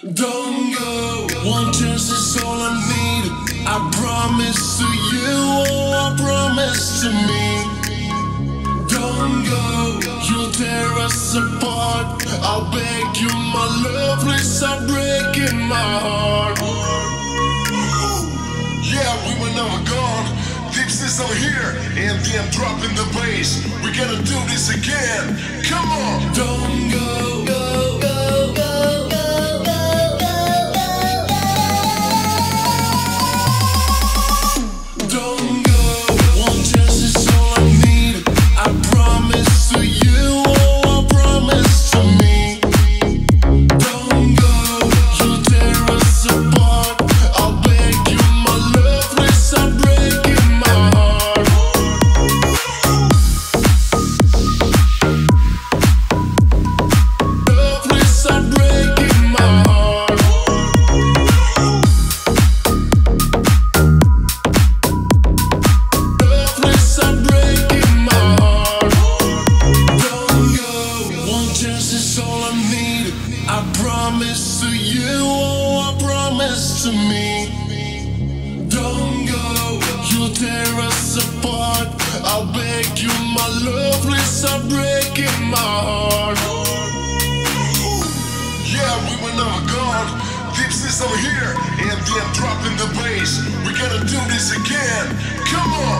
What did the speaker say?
Don't go. One chance is all I need. I promise to you, oh, I promise to me. Don't go. You'll tear us apart. I'll beg you, my love, please stop breaking my heart. Yeah, we were never gone. Dips is here, and then dropping the bass. We're gonna do this again. Come on. Need. I promise to you, oh, I promise to me. Don't go. you'll tear us apart. I'll beg you, my love, please stop breaking my heart. Yeah, we were never gone. Dips is over here, and then dropping the bass. We're gonna do this again. Come on.